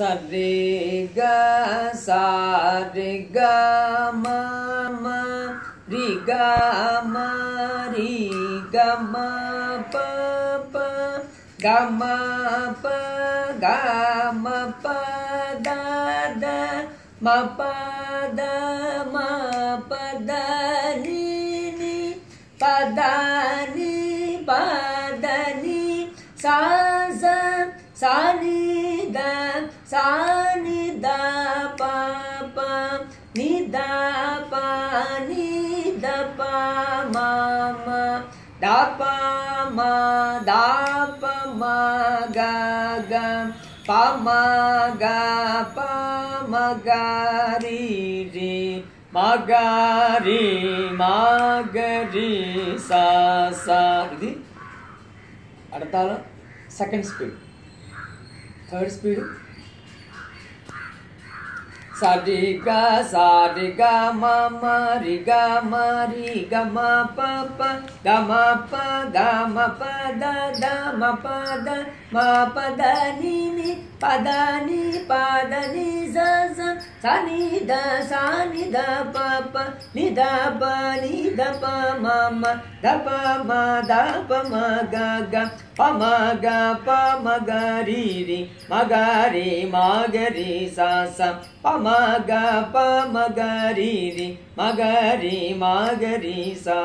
Sare ga sa re ga ma ma ri ga ma ri ga ma pa pa ga ma pa ga ma pa da da ma pa da ma pa da ni ni pa da ni pa da ni sa sa ni సా ని ని the పా ని the పా మా మా the పా మా మగారి సా ఇది అడతాల second speed. Third speed Sadiga, sadiga, mama, riga, mari, gama, papa, gama, pa, gama, pa, da, da, ma, pa, da, ma, pa, da, ni, ni, pa, da, ni, pa, da, ni, za, za, sa, ni, da, sa, ni, da, pa, pa, ni, da, pa, ni, da, pa, ma, ma, da, pa, ma, da, pa, ma, ga, ga, pa, ma, ga, pa, ma, ga, ri, ri, ma, ga, ri, ma, ga, ri, sa, sa, pa, ma, माग मगरि मगरी मागरी सा